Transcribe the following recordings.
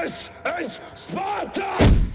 This is Sparta!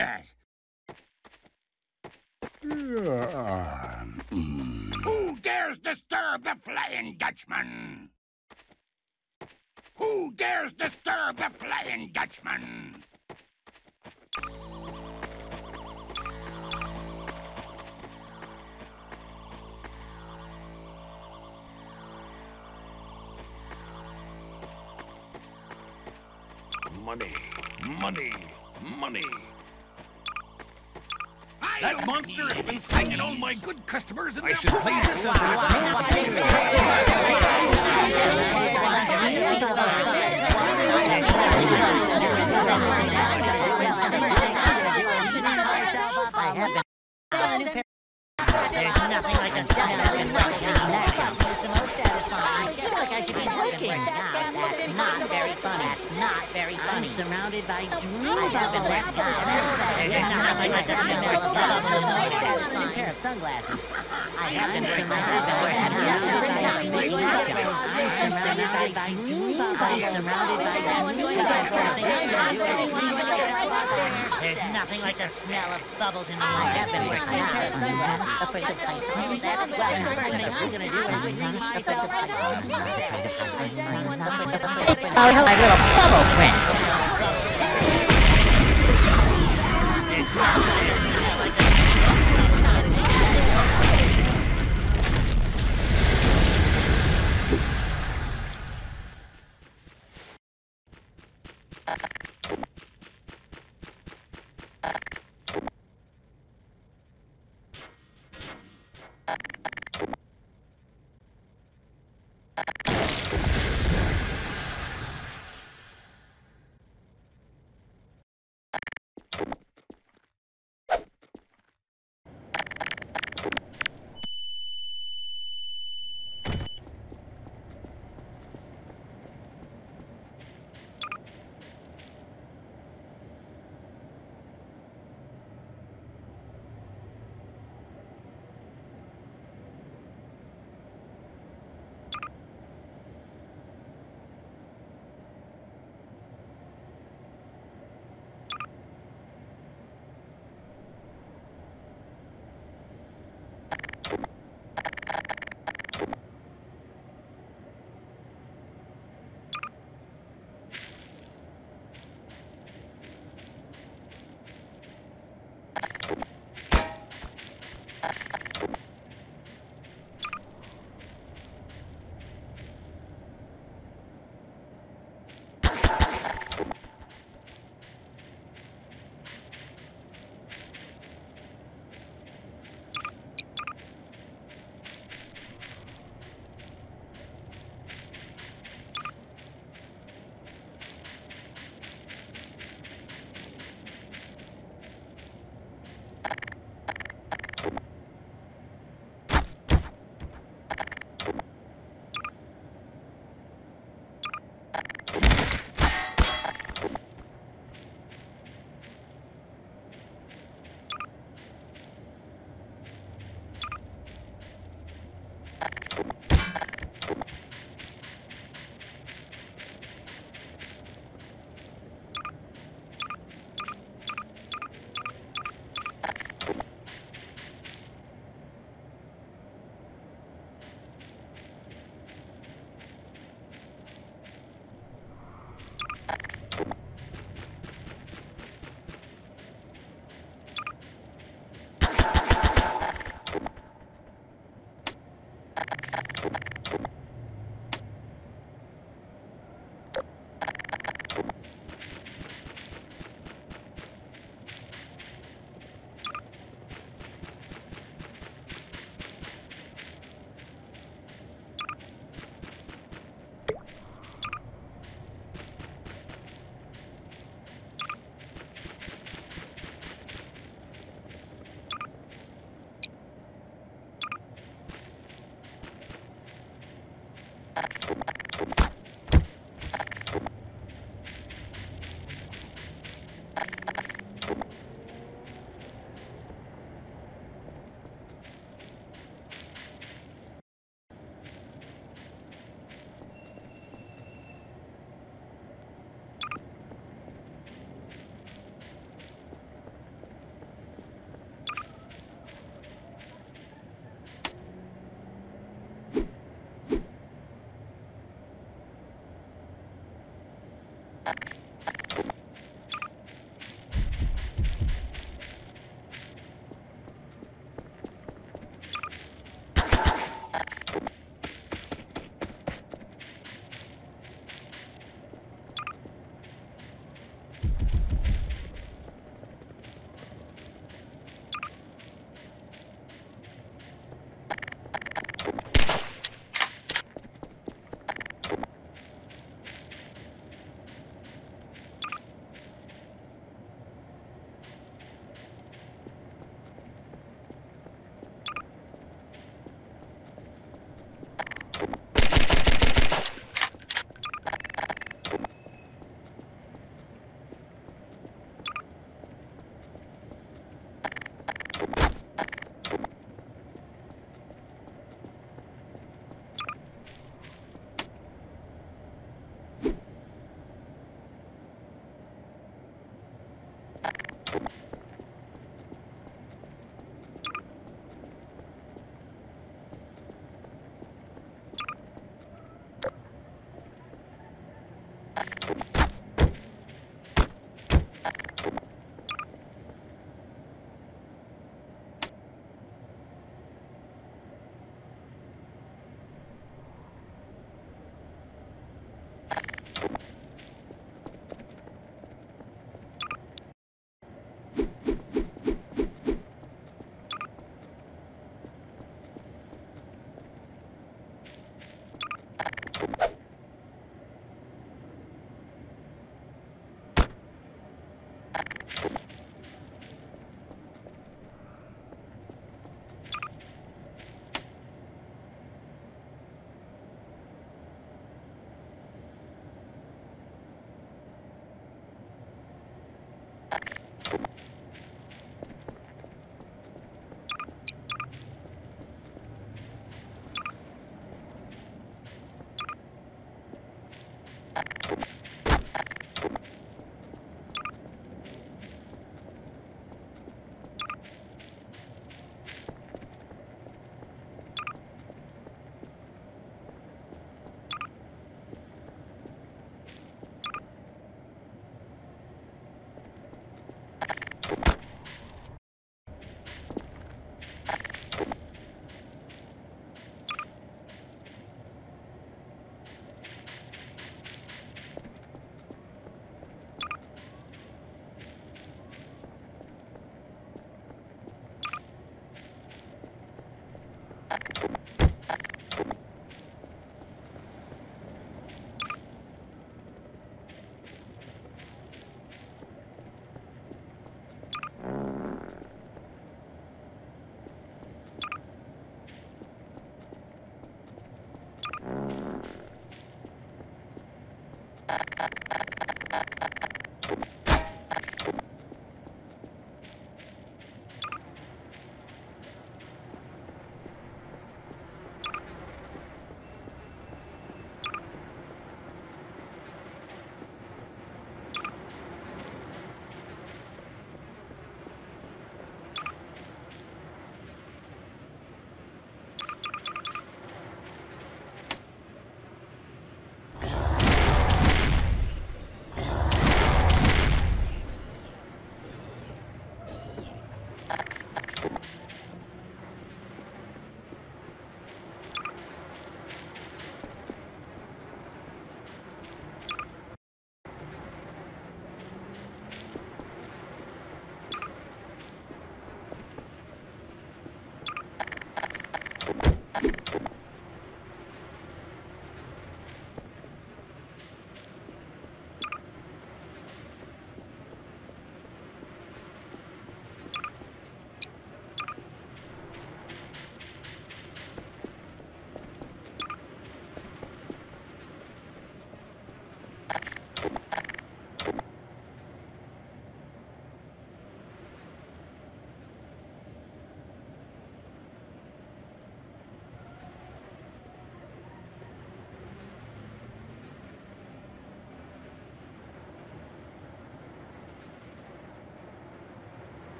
Yes. Hmm. Who dares disturb the Flying Dutchman? Who dares disturb the Flying Dutchman? Money, money, money. I That monster has been any stinging all my good customers and I their should play this I. There's nothing like a smell of fresh neck. It's the most satisfying. I feel like I should be working. That's not very funny. That's not very funny. I'm surrounded by dream I have been left There's nothing like the smell of bubbles. It's the most satisfying pair of sunglasses. I have been surrounded by I'm surrounded by dream bubbles. I'm surrounded by bubbles. I'm surrounded by. There's nothing like the smell of bubbles in my I have been working on pair of sunglasses. Afraid to play home. That's well, the first thing I'm gonna do is to Oh, hello, my little bubble friend.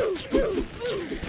Boom! Boom! Boom!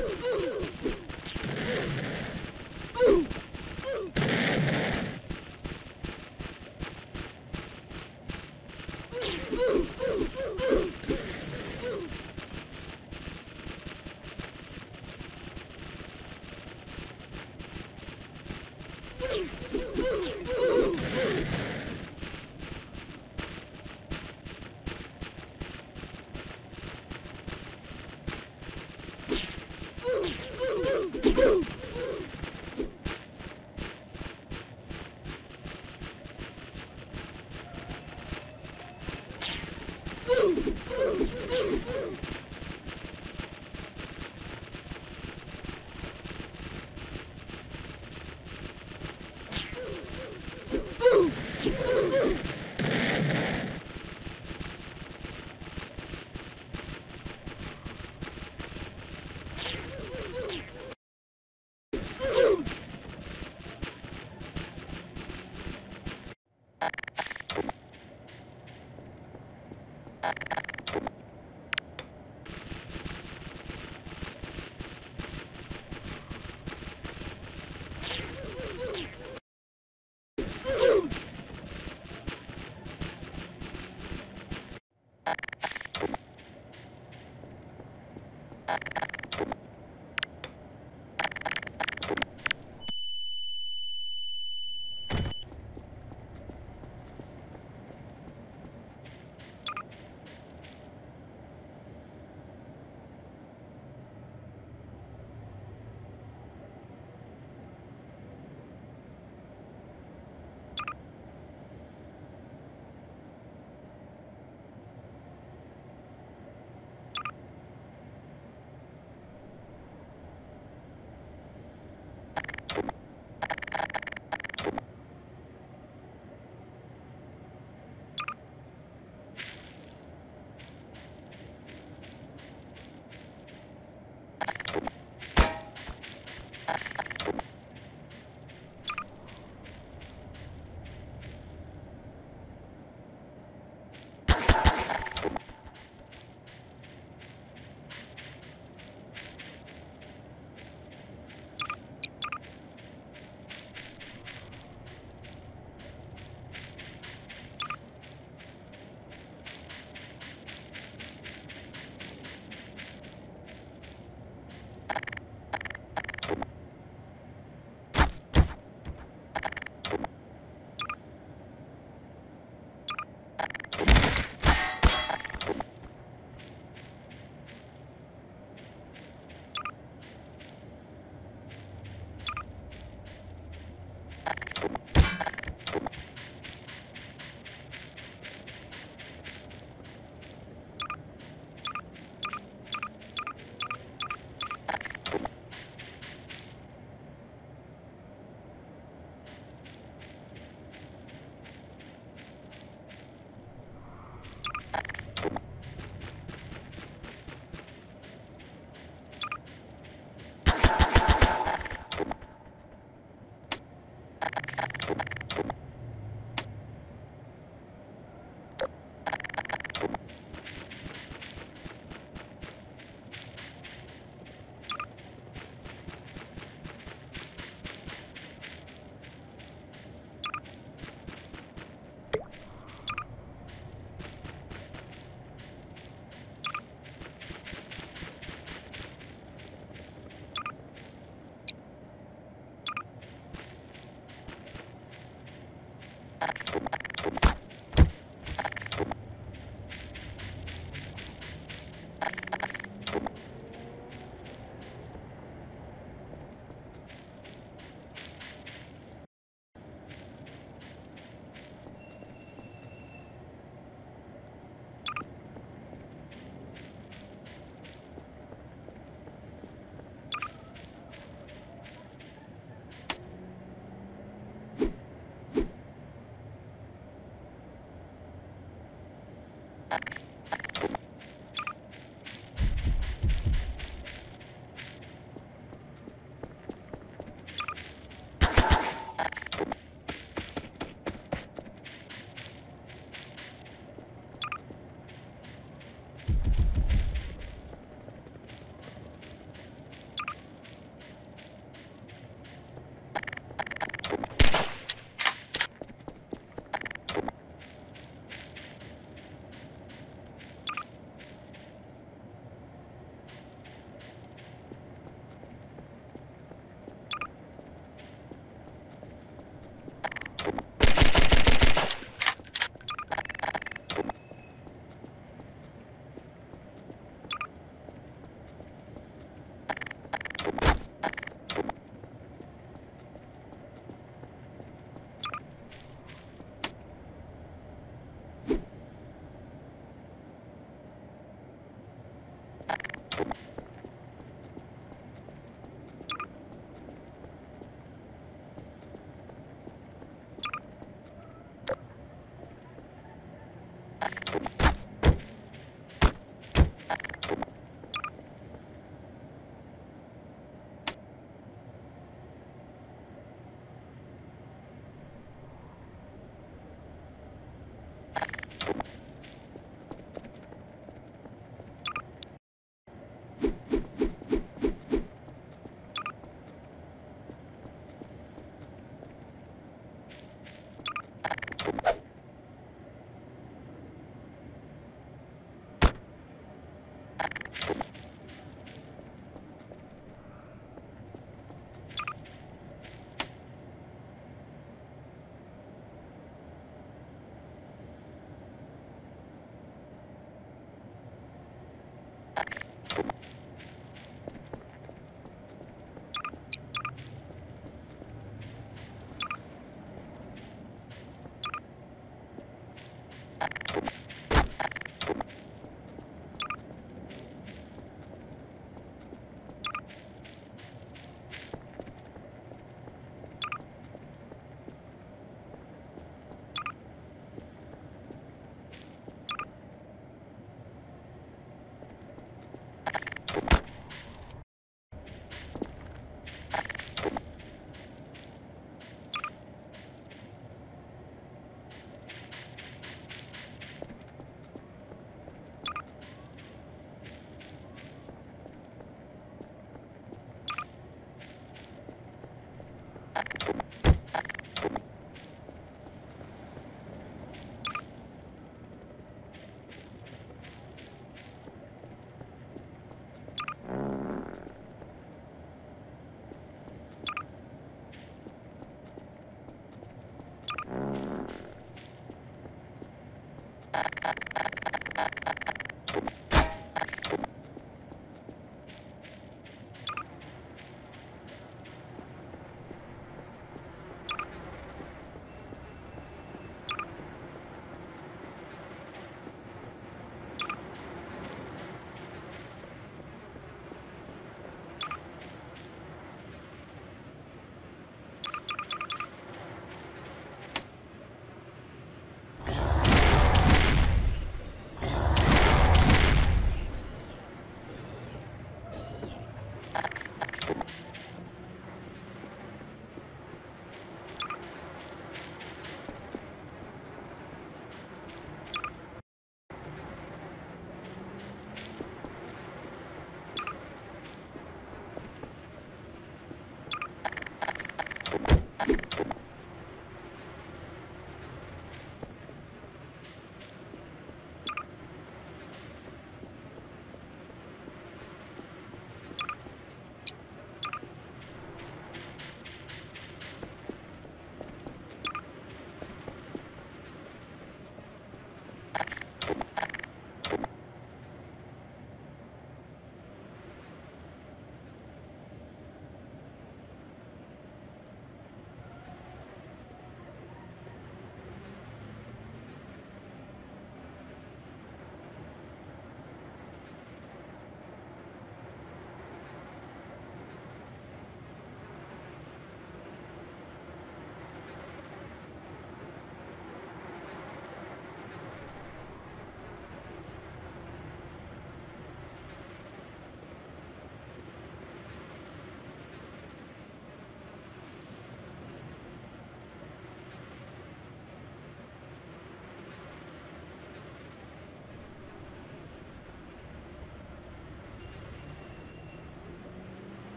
Ooh!